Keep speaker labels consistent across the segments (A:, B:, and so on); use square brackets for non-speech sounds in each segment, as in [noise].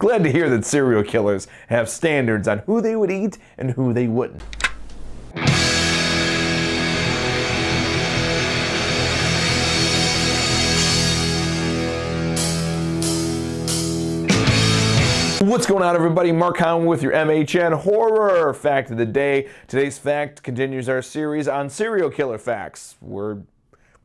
A: Glad to hear that serial killers have standards on who they would eat and who they wouldn't. What's going on, everybody? Mark Hahn with your MHN Horror Fact of the Day. Today's fact continues our series on serial killer facts. We're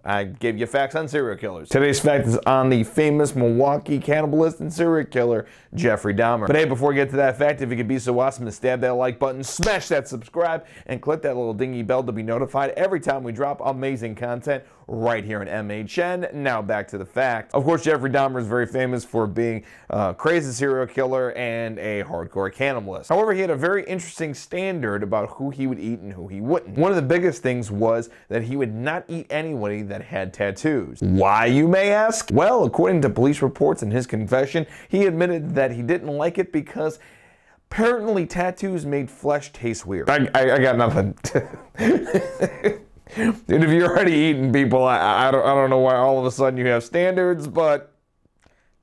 A: I gave you facts on serial killers. Today's fact is on the famous Milwaukee cannibalist and serial killer, Jeffrey Dahmer. But hey, before we get to that fact, if you could be so awesome to stab that like button, smash that subscribe, and click that little dingy bell to be notified every time we drop amazing content right here on MHN. Now back to the fact. Of course, Jeffrey Dahmer is very famous for being a crazy serial killer and a hardcore cannibalist. However, he had a very interesting standard about who he would eat and who he wouldn't. One of the biggest things was that he would not eat anybody that had tattoos. Why, you may ask? Well, according to police reports and his confession, he admitted that he didn't like it because apparently tattoos made flesh taste weird. I, I, I got nothing. [laughs] And if you're already eating people, I, I, don't, I don't know why all of a sudden you have standards, but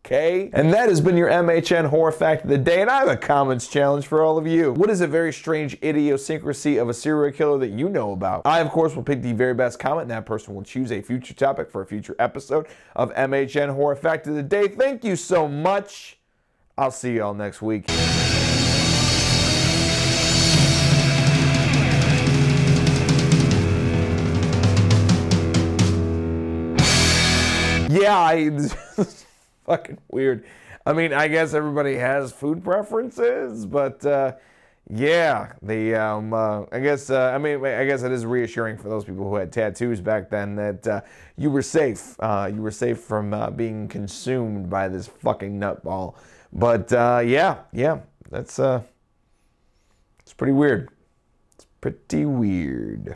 A: okay. And that has been your MHN Horror Fact of the Day, and I have a comments challenge for all of you. What is a very strange idiosyncrasy of a serial killer that you know about? I, of course, will pick the very best comment, and that person will choose a future topic for a future episode of MHN Horror Fact of the Day. Thank you so much. I'll see y'all next week. yeah, I, [laughs] fucking weird. I mean, I guess everybody has food preferences, but uh, yeah, the um, uh, I guess uh, I mean I guess it is reassuring for those people who had tattoos back then that uh, you were safe. Uh, you were safe from uh, being consumed by this fucking nutball. But yeah, yeah, that's uh, it's pretty weird. It's pretty weird.